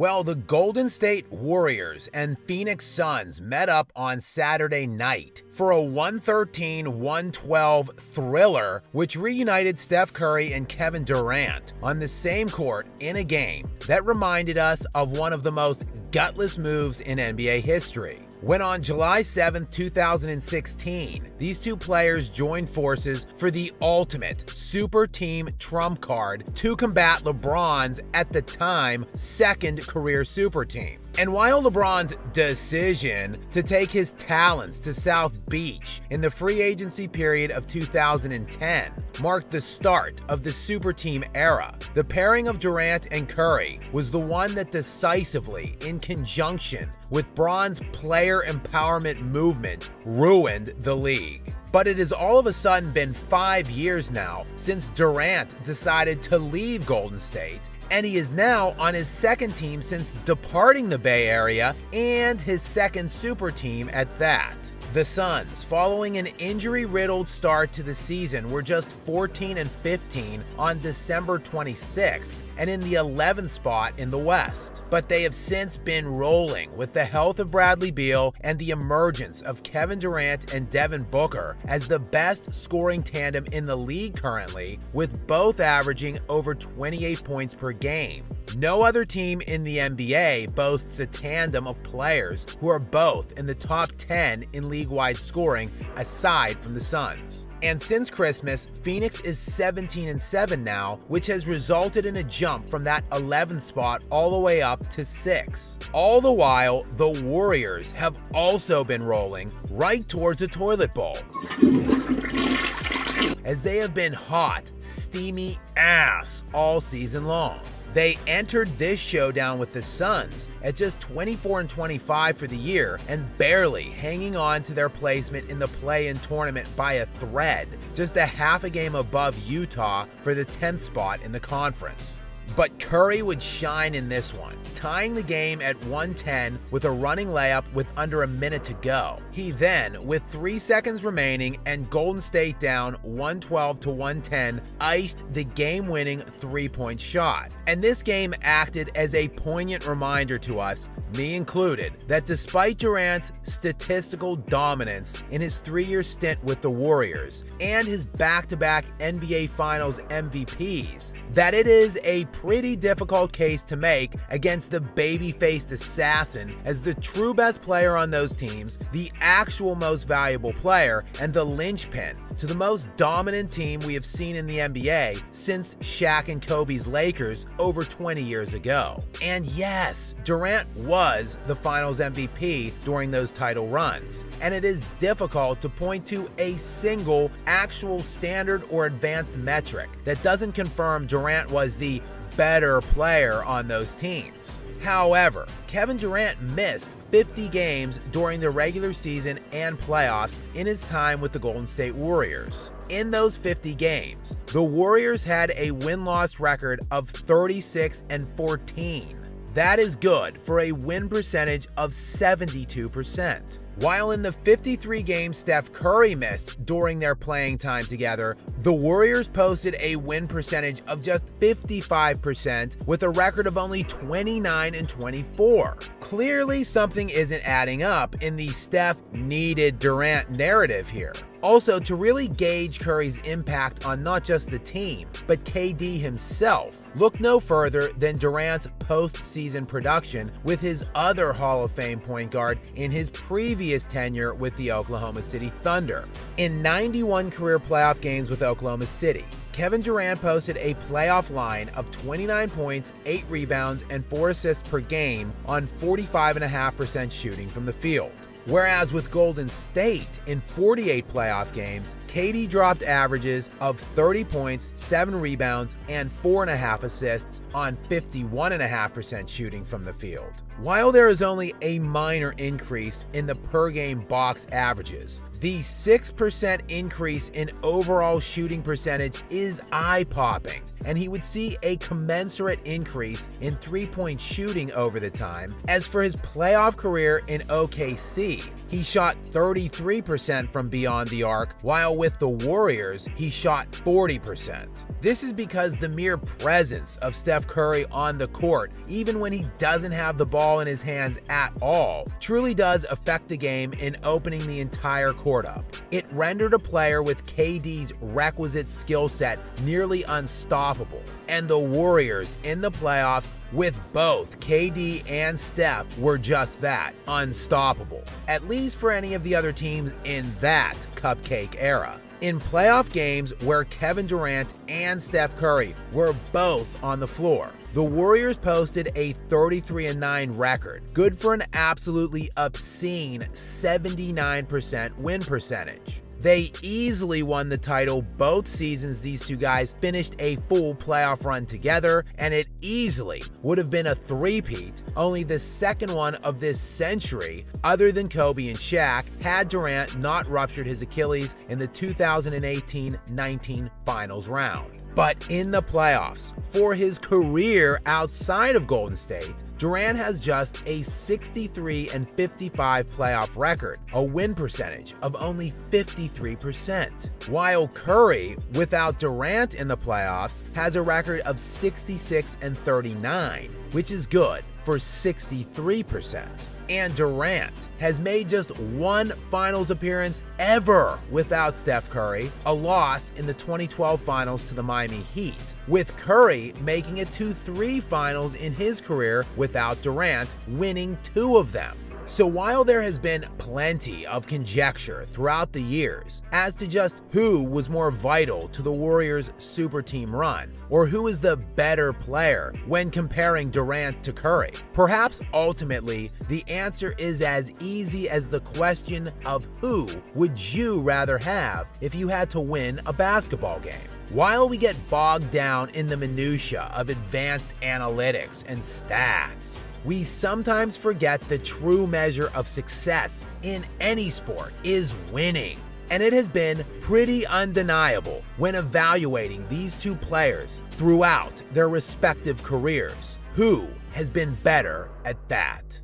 Well, the Golden State Warriors and Phoenix Suns met up on Saturday night for a 113 112 thriller, which reunited Steph Curry and Kevin Durant on the same court in a game that reminded us of one of the most gutless moves in NBA history. When on July 7, 2016, these two players joined forces for the ultimate super team trump card to combat LeBron's, at the time, second career super team. And while LeBron's decision to take his talents to South Beach in the free agency period of 2010 marked the start of the super team era, the pairing of Durant and Curry was the one that decisively, in conjunction with Bron's player empowerment movement, ruined the league. But it has all of a sudden been five years now since Durant decided to leave Golden State and he is now on his second team since departing the Bay Area and his second super team at that. The Suns, following an injury riddled start to the season, were just 14 and 15 on December 26th and in the 11th spot in the West. But they have since been rolling with the health of Bradley Beal and the emergence of Kevin Durant and Devin Booker as the best scoring tandem in the league currently, with both averaging over 28 points per game. No other team in the NBA boasts a tandem of players who are both in the top 10 in league wide scoring, aside from the Suns. And since Christmas, Phoenix is 17 and 7 now, which has resulted in a jump from that 11th spot all the way up to 6. All the while, the Warriors have also been rolling right towards a toilet bowl. As they have been hot, steamy ass all season long. They entered this showdown with the Suns at just 24 and 25 for the year and barely hanging on to their placement in the play in tournament by a thread, just a half a game above Utah for the 10th spot in the conference. But Curry would shine in this one, tying the game at 110 with a running layup with under a minute to go. He then, with three seconds remaining and Golden State down 112 to 110, iced the game winning three point shot. And this game acted as a poignant reminder to us, me included, that despite Durant's statistical dominance in his three year stint with the Warriors and his back to back NBA Finals MVPs, that it is a pretty difficult case to make against the baby faced assassin as the true best player on those teams, the actual most valuable player, and the linchpin to the most dominant team we have seen in the NBA since Shaq and Kobe's Lakers over 20 years ago. And yes, Durant was the finals MVP during those title runs, and it is difficult to point to a single actual standard or advanced metric that doesn't confirm Durant was the better player on those teams. However, Kevin Durant missed 50 games during the regular season and playoffs in his time with the Golden State Warriors. In those 50 games, the Warriors had a win loss record of 36 and 14. That is good for a win percentage of 72%. While in the 53 games Steph Curry missed during their playing time together, the Warriors posted a win percentage of just 55% with a record of only 29 and 24. Clearly, something isn't adding up in the Steph needed Durant narrative here. Also, to really gauge Curry's impact on not just the team, but KD himself, look no further than Durant's postseason production with his other Hall of Fame point guard in his previous tenure with the Oklahoma City Thunder. In 91 career playoff games with Oklahoma City, Kevin Durant posted a playoff line of 29 points, 8 rebounds, and 4 assists per game on 45.5% shooting from the field. Whereas with Golden State in 48 playoff games, KD dropped averages of 30 points, 7 rebounds, and 4.5 assists on 51.5% shooting from the field. While there is only a minor increase in the per game box averages, the 6% increase in overall shooting percentage is eye popping, and he would see a commensurate increase in three point shooting over the time. As for his playoff career in OKC, he shot 33% from beyond the arc, while with the Warriors, he shot 40%. This is because the mere presence of Steph Curry on the court, even when he doesn't have the ball in his hands at all, truly does affect the game in opening the entire court up. It rendered a player with KD's requisite skill set nearly unstoppable, and the Warriors in the playoffs with both KD and Steph were just that unstoppable, at least for any of the other teams in that cupcake era. In playoff games where Kevin Durant and Steph Curry were both on the floor, the Warriors posted a 33 9 record, good for an absolutely obscene 79% win percentage. They easily won the title both seasons these two guys finished a full playoff run together, and it easily would have been a three-peat, only the second one of this century, other than Kobe and Shaq, had Durant not ruptured his Achilles in the 2018 19 finals round. But in the playoffs, for his career outside of Golden State, Durant has just a 63 and 55 playoff record, a win percentage of only 53%. While Curry, without Durant in the playoffs, has a record of 66 and 39, which is good for 63% and Durant has made just one finals appearance ever without Steph Curry, a loss in the 2012 finals to the Miami Heat, with Curry making it to three finals in his career without Durant winning two of them. So while there has been plenty of conjecture throughout the years as to just who was more vital to the Warriors' super team run, or who is the better player when comparing Durant to Curry, perhaps ultimately the answer is as easy as the question of who would you rather have if you had to win a basketball game. While we get bogged down in the minutiae of advanced analytics and stats, we sometimes forget the true measure of success in any sport is winning. And it has been pretty undeniable when evaluating these two players throughout their respective careers. Who has been better at that?